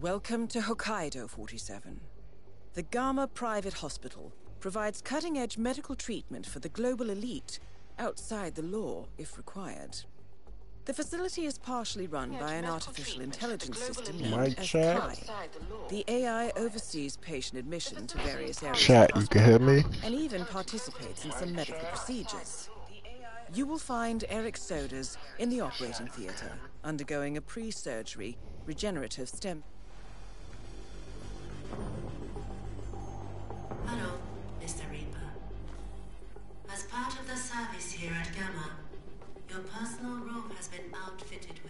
Welcome to Hokkaido 47. The GAMA Private Hospital provides cutting-edge medical treatment for the global elite, outside the law if required. The facility is partially run by an artificial intelligence system Mic known as check. Kai. The AI oversees patient admission to various areas Chat, of you can hear me? and even participates in some medical procedures. You will find Erich Soders in the operating theater, undergoing a pre-surgery regenerative stem. Service here at GAMA, your personal room has been outfitted with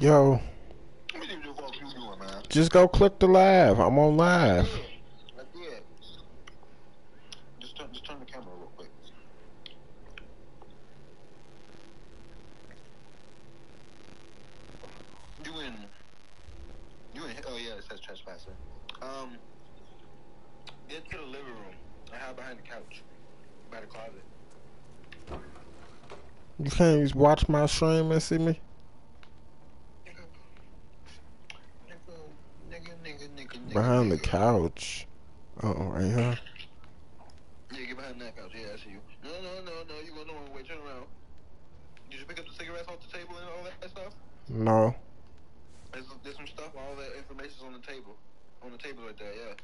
Yo, What the fuck you doing, man? just go click the live. I'm on live. I did. Just turn, just turn the camera real quick. You in? You in? Oh yeah, it says trespasser. Um, get to the living room. I hide behind the couch, by the closet. You can't just watch my stream and see me? Nigga, nigga, nigga, nigga, nigga. Behind the couch. Uh oh, right here. Yeah, get behind that couch. Yeah, I see you. No, no, no, no. You go the wrong way. Turn around. Did you pick up the cigarettes off the table and all that stuff? No. There's, there's some stuff. All that information's on the table. On the table right there. Yeah.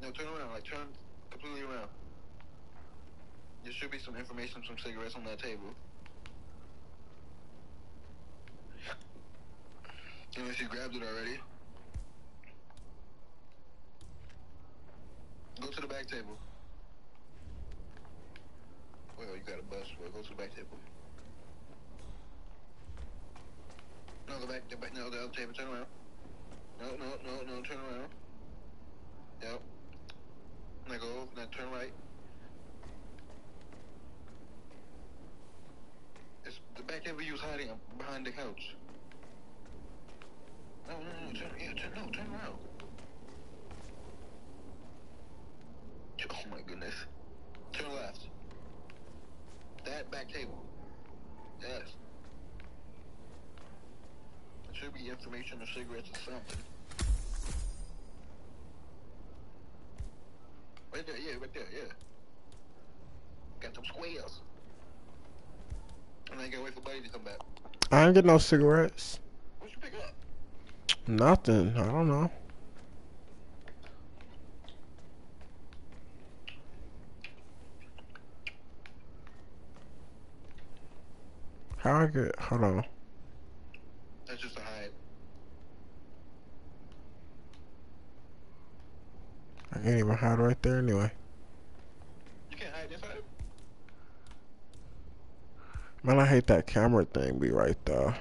No, turn around. Like turn completely around. There should be some information, some cigarettes on that table. Unless you grabbed it already. To the back table. Well, you got a bus. Well, go to the back table. No, the back, the back, no, the other table. Turn around. No, no, no, no, turn around. Yep. Now go, now turn right. It's the back table you was hiding behind the couch. No, no, no, turn, yeah, turn, no, turn around. goodness. Turn left. That back table. Yes. There should or cigarettes or something. Right there, yeah, right there, yeah. Got some squares. And I gotta wait for Buddy to come back. I ain't get no cigarettes. What you pick up? Nothing. I don't know. How I get? Hold on. That's just a hide. I can't even hide right there anyway. You can't hide inside. Man, I hate that camera thing be right there.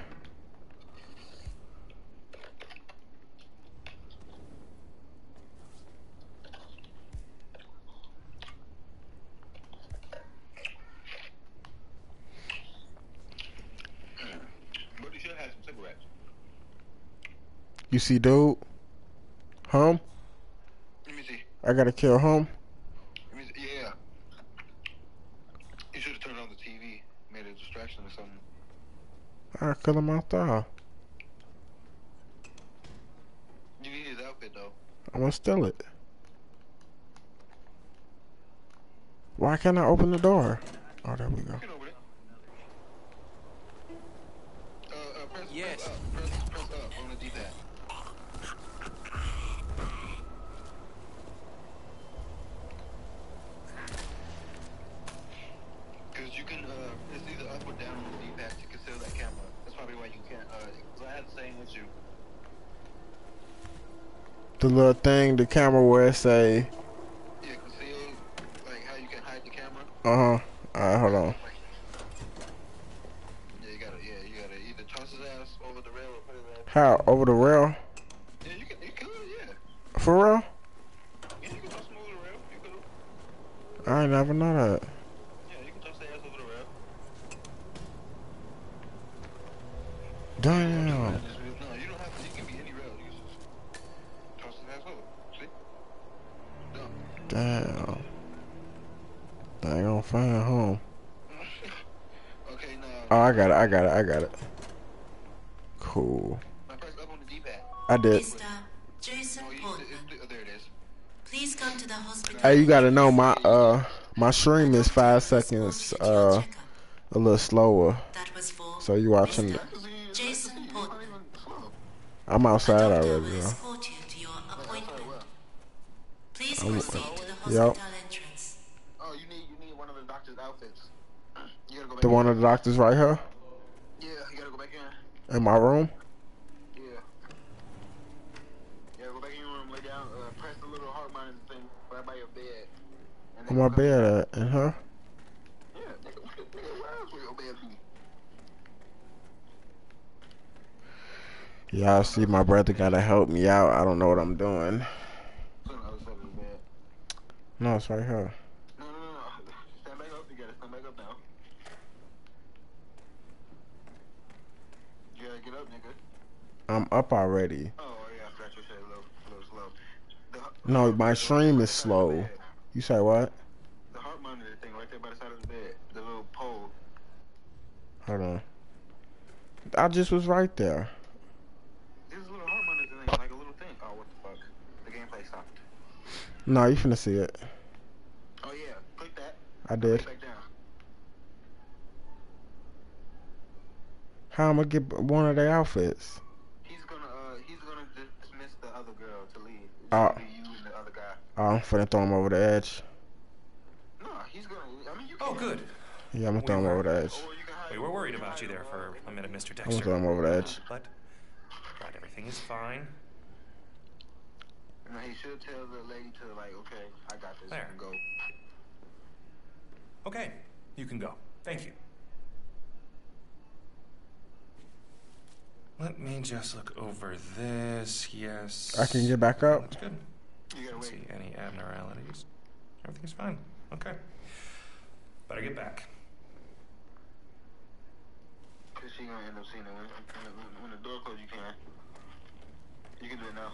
You should have some cigarettes. You see, dude? Hum? Let me see. I gotta kill hum. Let me see. Yeah. You should have turned on the TV, made a distraction or something. I kill him out there. You need his outfit though. I'm gonna steal it. Why can't I open the door? Oh, there we go. Get over it. Uh, uh, press, Yes. press up. Press, press up on the D-pad. 'Cause I had the same issue. The little thing, the camera where it say, Yeah, like how you can hide the camera. uh huh. Alright, hold on. Yeah, you gotta, yeah, you gotta either toss his ass over the rail or put his ass. How? Over the rail? Yeah, you can, you could, yeah. For real? Yeah, you can toss him over the rail. You could, I never know that. yeah, you can toss the ass over the rail. Damn. No, you don't have to. You can be any rail. You just toss his ass over. See? No. Damn. Dang on fine home. okay, now. Oh, I got it. I got it. I got it. Cool. I press up on the D-pad. I did. Mr. Jason Oh, you, Portman, it's, there it is. please come to the hospital. Hey, you gotta know my uh my stream is five seconds uh a little slower. That was for So you watching? Mr. it. Jason Portman. I'm outside already. will You know. to your appointment. Please I'm- proceed to the Yup. hospital entrance. Oh, you need you need one of the doctor's outfits. You gotta go back The in. one of the doctors right here Yeah, you gotta go back in. in my room. Yeah. Yeah, go back in your room, lay down, uh, press the little heart monitor thing right by your bed. And On my bed at in her. Yeah, nigga, nigga, where else would your bed be? Y'all see, my brother gotta help me out. I don't know what I'm doing. No, it's right here. Get up, nigga. I'm up already. No, my stream is slow. You say what? The heart monitor thing right there by the side of the bed. The little pole. Hold on. I just was right there. There's a little heart monitor thing, like a little thing. Oh, what the fuck? The gameplay stopped. No, you finna see it. Oh, yeah. Click that. I Lay did. back down. How I'm gonna get one of their outfits? He's gonna, uh, he's gonna dismiss the other girl to leave. It's Oh. gonna be you and the other guy. Oh, I'm finna throw him over the edge. No, he's gonna, I mean, you Oh, good. Yeah, I'm gonna throw him over the edge. Or you can hide We were worried about you there for uh, a minute, Mr. Dexter. I'm gonna throw him over the edge. But glad everything is fine. No, he should tell the lady to like, okay, I got this. There. You can go. Okay, you can go. Thank you. Let me just look over this. Yes. I can get back up. That's good. You gotta wait. see any abnormalities. Everything's fine. Okay. Better get back. Cause she gonna end up seeing it when, when, when the door closes. You can. You can do it now.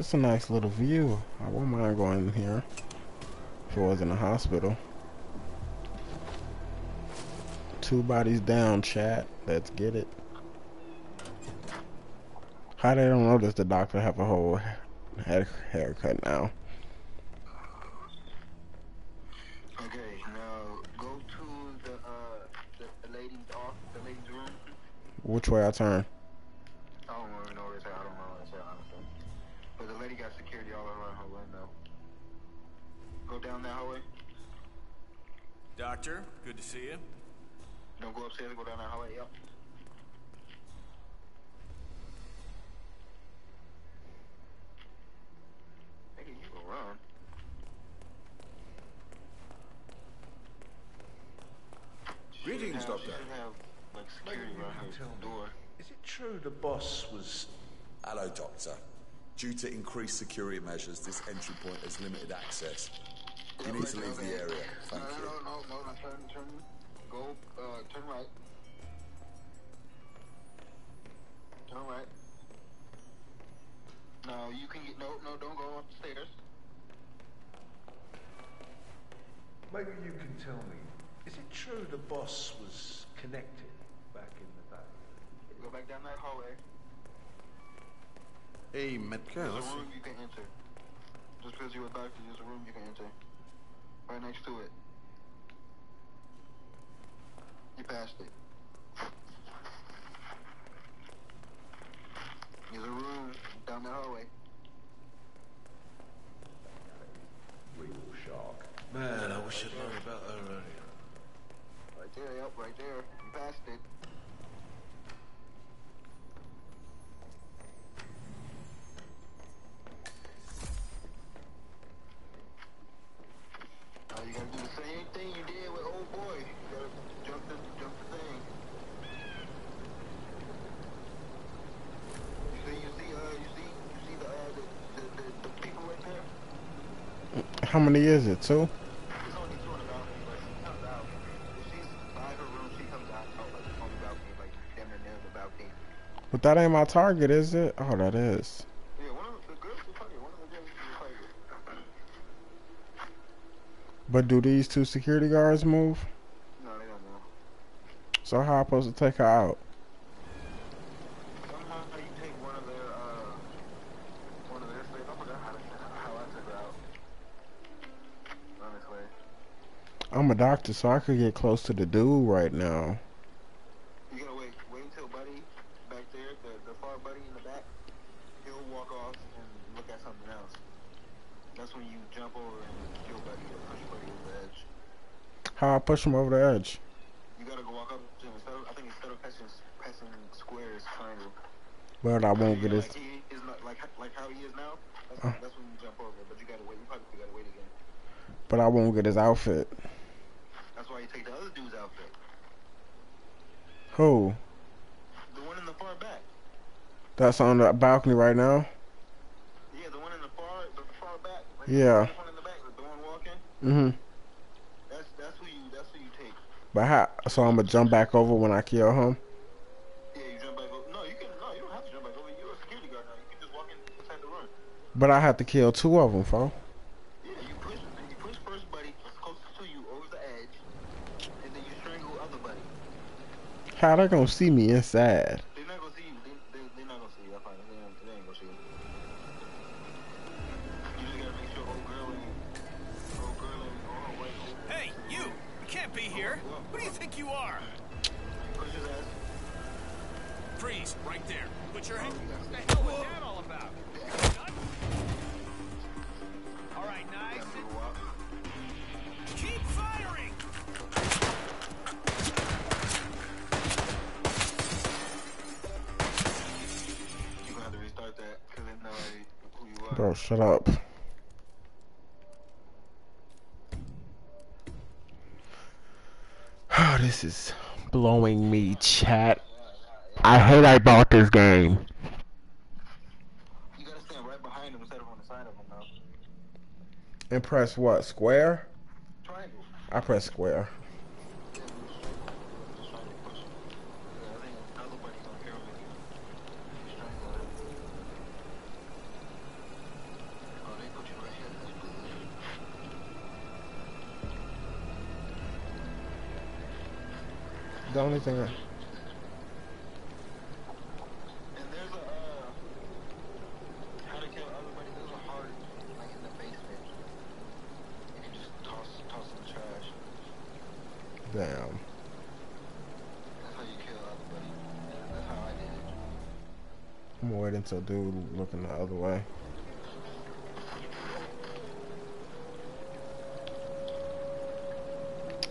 It's a nice little view. I wouldn't mind going in here if it was in a hospital. Two bodies down, chat. Let's get it. How they don't notice the doctor have a whole head haircut now? Okay, now go to the uh the, the lady's off the lady's room. Which way I turn? Down that hallway. Doctor, good to see you. Don't go upstairs. Go down that hallway. Yep. Nigga, you go run. Greetings, have- Doctor. Have like security around her door. Is it true the boss was... Hello, Doctor. Due to increased security measures, this entry point has limited access. You need to leave the area. Thank no, you. No, no, no, no, turn, turn, go, uh, turn right. Turn right. No, you can get, no, no, don't go upstairs. Maybe you can tell me. Is it true the boss was connected back in the day? Go back down that hallway. Hey, Metcalf. There's a room you can enter. Just because you're a doctor, there's a room you can enter. Right next to it. You passed it. There's a room down the hallway. Real shark. Man, I wish I'd known about her earlier. Right there, yep, right there. You passed it. Now you gotta do the same thing you did with old boy. You gotta jump the jump the thing. You see, you see, uh, you see, you see the uh, the, the, the, the people right there. How many is it? Two? There's only two on the balcony, but she comes out. If she's by her room, she comes out oh, like on the balcony, like damn near is it? balcony. But that ain't my target, is it? Oh, that is. Yeah, one of the, the girls will target. One of the girls will target. But do these two security guards move? No, they don't know. So how I supposed to take her out? Somehow you take one of their, uh, one of their slaves. I forgot how, to, how I took her out. Honestly. I'm a doctor, so I could get close to the dude right now. You gotta wait. Wait until Buddy back there, the, the far Buddy in the back, he'll walk off and look at something else. That's when you jump over and kill Buddy or push Buddy over the edge. How I push him over the edge? You gotta go walk up to him. Instead of, I think instead of passing, passing squares, triangle. But I won't get like his. he is not, like, like how he is now. That's, Uh. that's when you jump over. But you gotta wait. You probably gotta wait again. But I won't get his outfit. That's why you take the other dude's outfit. Who? The one in the far back. That's on the balcony right now. Yeah, the one in the far, the far back. Like Yeah. The one in the back, the one walking. Mhm. That's that's who you that's who you take. But how? So I'm gonna jump back over when I kill him. Yeah, you jump back over. No, you can. No, you don't have to jump back over. You're a security guard now. You can just walk in inside the room. But I have to kill two of them, fo. Yeah, you push. You push first buddy closest to you over the edge, and then you strangle other buddy. How they gonna see me inside? They're not gonna see you. They, they, they're not gonna see you. I over. Hey, you! You can't be here! Who do you think you are? Freeze, right there. Put your hand. What the hell was that all about? All right, nice. Bro, shut up. Oh, this is blowing me, chat. I hate I bought this game. You gotta stand right behind him instead of on the side of him, though. And press what? Square? Triangle. I press square. Everybody. That's how I did it. I'm waiting until dude looking the other way.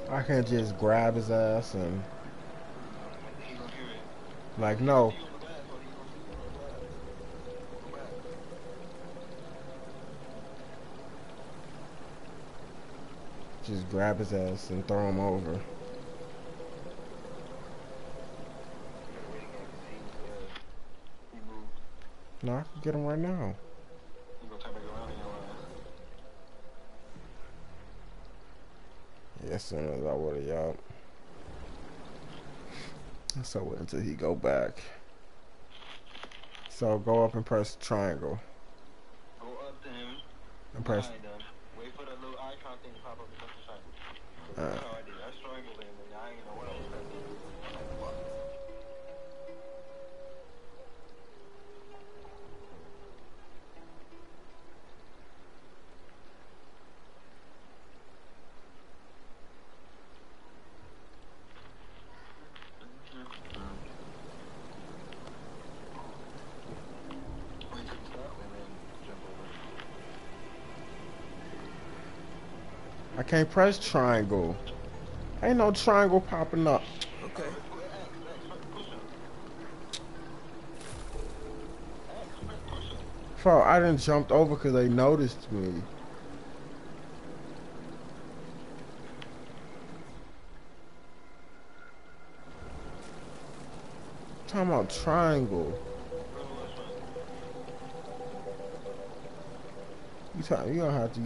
I can't just grab his ass and the no. Just grab his ass and throw him over. No, I can get him right now. Yes, soon as I would have yup. So until he go back. So go up and press triangle Go up to him. and press. Wait for that little icon thing to pop up can't press triangle. Ain't no triangle popping up. Okay. Bro, I didn't jumped over because they noticed me. Talking about triangle. You talking, you gonna have to.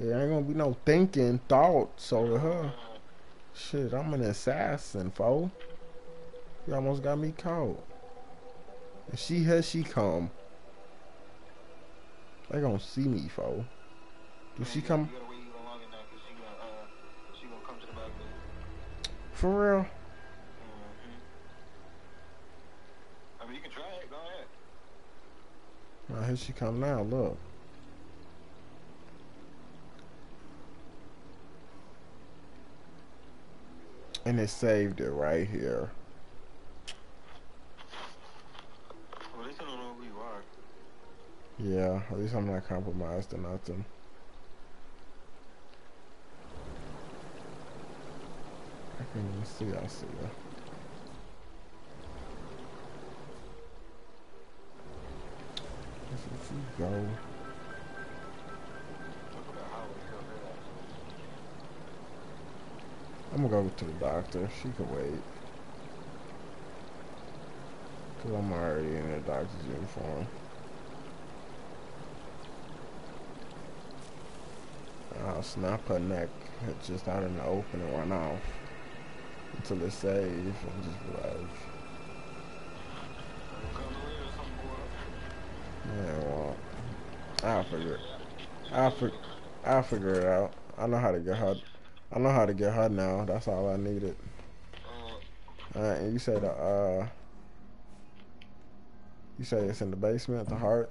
There ain't gonna be no thinking thoughts over her. Shit, I'm an assassin, fo. You almost got me caught. If she has she come. They gonna see me, fo. Do she come You gotta wait even longer now 'cause she gonna, uh, she gonna come to the back of it. for real? Mm-hmm. I mean, you can try it. Go ahead. Now here she come now. Look. And it saved it right here. Well, at least I don't know who you are. Yeah, at least I'm not compromised or nothing. I can even see I see her. Let's let you go. I'm gonna go to the doctor. She can wait. Cause I'm already in the doctor's uniform. I'll snap her neck just out in the open and run off until it's safe and just be like, yeah, well, I'll figure it. I'll fig I'll figure it out. I know how to get her. I know how to get her now. That's all I needed. Uh, Alright, and you said the uh you say it's in the basement, the heart?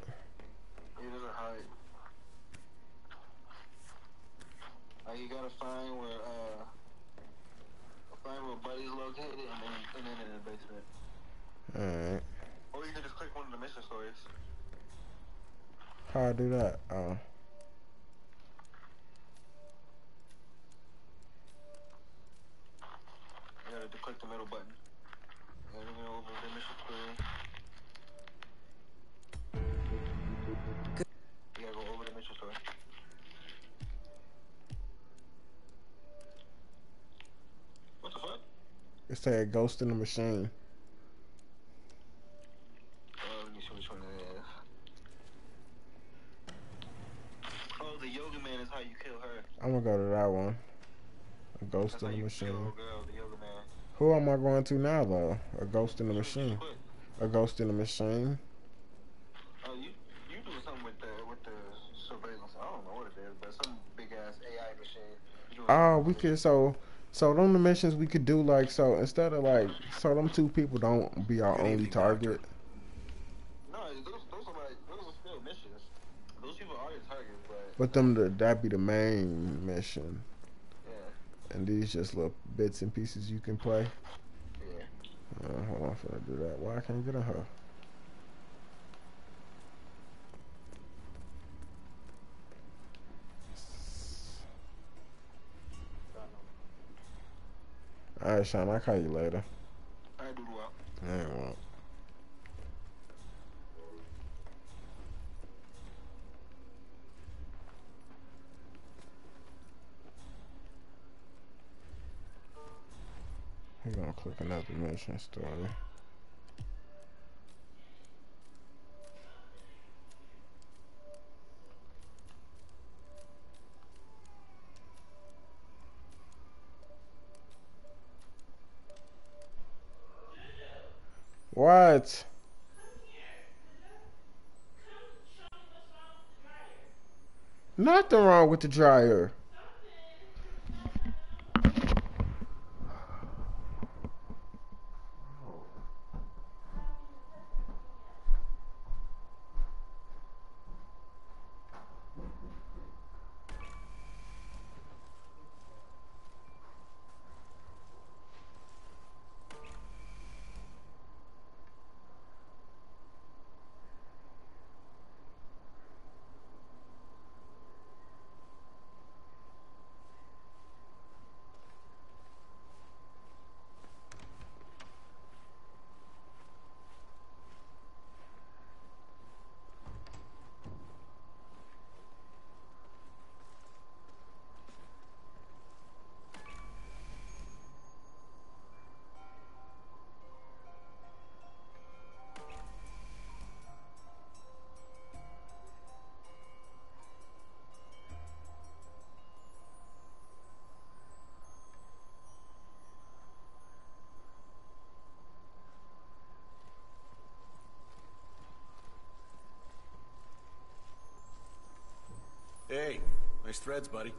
The said Ghost in the Machine. Uh, let me see which one it is. Oh, the yoga man is how you kill her. I'm gonna go to that one. A Ghost That's in the Machine. girl, the. Who am I going to now though? A Ghost in the Machine. A Ghost in the Machine. Oh, you you doing something with the with the surveillance? I don't know what it is, but some big ass AI machine. Oh, we could so so them the missions we could do like so instead of like so them two people don't be our only target. No, those those are like those are still missions. Those people are your targets, but But them the, that be the main mission. yeah, And these just little bits and pieces you can play. yeah. Uh, hold on for I do that. Why I can't get on her? Alright, Sean, I'll call you later. I do well. I ain't want. He gonna click another mission story. What? Nothing wrong with the dryer. Threads, buddy.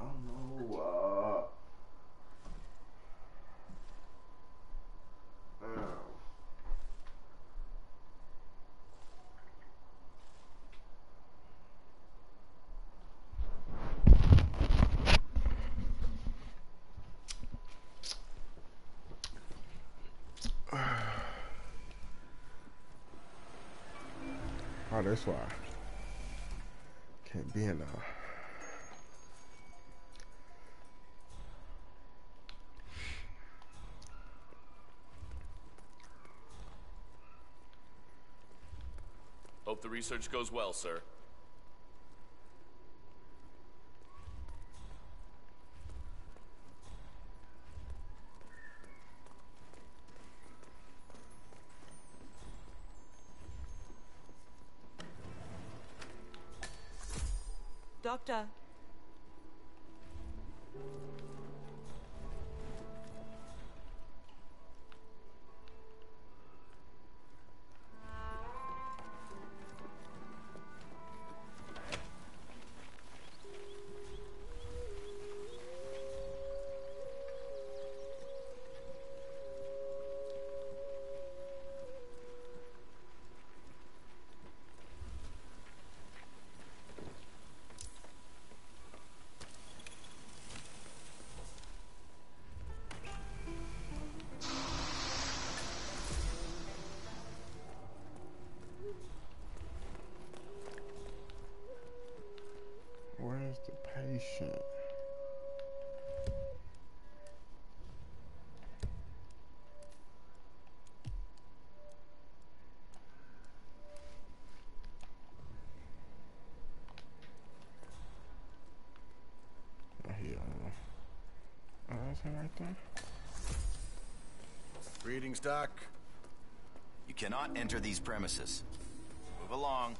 Oh no. Uh, uh, Oh, that's why. Can't be in there. Hope the research goes well, sir. Doctor. Right there. Greetings, Doc. You cannot enter these premises. Move along.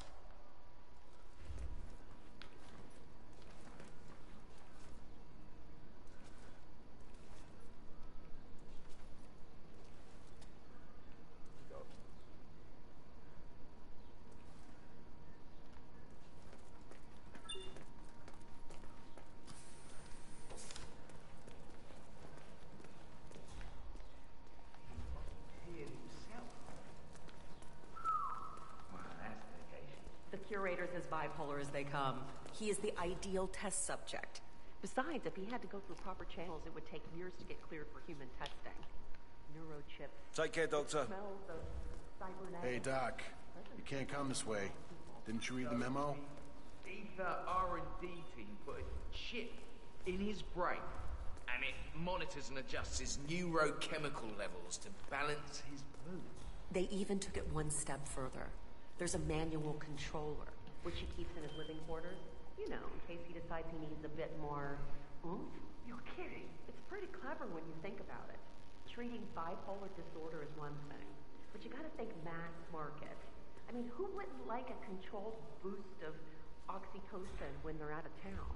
The curator's as bipolar as they come. He is the ideal test subject. Besides, if he had to go through proper channels, it would take years to get cleared for human testing. Neurochips. Take care, Doctor. Smells of cybernetic. Hey, Doc. You can't come this way. Didn't you read the memo? Ether R&D team put a chip in his brain, and it monitors and adjusts his neurochemical levels to balance his mood. They even took it one step further. There's a manual controller, which he keeps in his living quarters. You know, in case he decides he needs a bit more oomph. You're kidding. It's pretty clever when you think about it. Treating bipolar disorder is one thing, but you gotta think mass market. I mean, who wouldn't like a controlled boost of oxytocin when they're out of town?